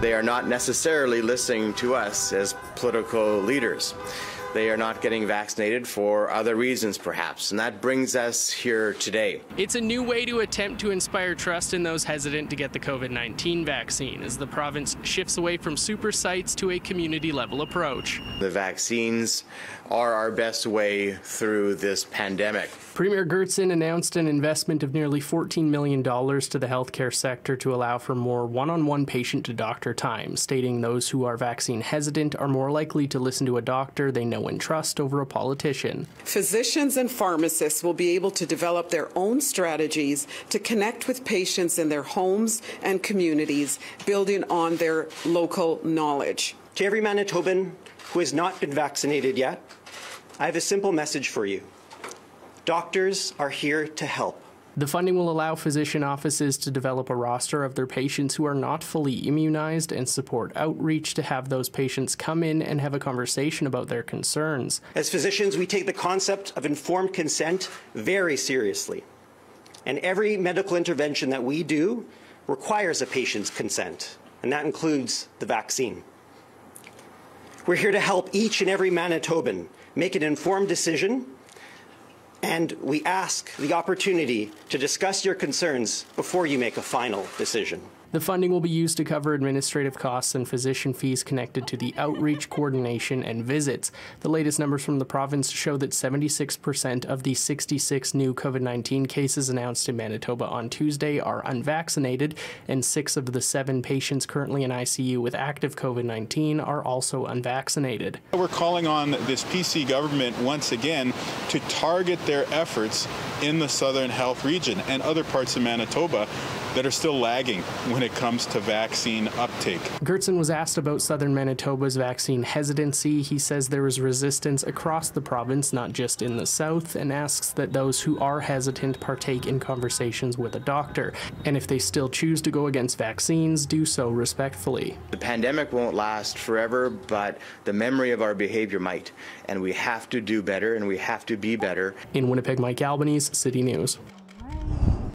they are not necessarily listening to us as political leaders. They are not getting vaccinated for other reasons, perhaps. And that brings us here today. It's a new way to attempt to inspire trust in those hesitant to get the COVID 19 vaccine as the province shifts away from super sites to a community level approach. The vaccines are our best way through this pandemic. Premier Goertzen announced an investment of nearly $14 million to the healthcare sector to allow for more one on one patient to doctor time, stating those who are vaccine hesitant are more likely to listen to a doctor they know and trust over a politician. Physicians and pharmacists will be able to develop their own strategies to connect with patients in their homes and communities, building on their local knowledge. To every Manitoban who has not been vaccinated yet, I have a simple message for you. Doctors are here to help. The funding will allow physician offices to develop a roster of their patients who are not fully immunized and support outreach to have those patients come in and have a conversation about their concerns. As physicians, we take the concept of informed consent very seriously. And every medical intervention that we do requires a patient's consent, and that includes the vaccine. We're here to help each and every Manitoban make an informed decision, and we ask the opportunity to discuss your concerns before you make a final decision. The funding will be used to cover administrative costs and physician fees connected to the outreach, coordination, and visits. The latest numbers from the province show that 76% of the 66 new COVID 19 cases announced in Manitoba on Tuesday are unvaccinated, and six of the seven patients currently in ICU with active COVID 19 are also unvaccinated. We're calling on this PC government once again to target their efforts in the southern health region and other parts of Manitoba that are still lagging when it comes to vaccine uptake. Goertzen was asked about southern Manitoba's vaccine hesitancy. He says there is resistance across the province, not just in the south, and asks that those who are hesitant partake in conversations with a doctor. And if they still choose to go against vaccines, do so respectfully. The pandemic won't last forever, but the memory of our behavior might. And we have to do better and we have to be better. In Winnipeg, Mike Albanese, City News.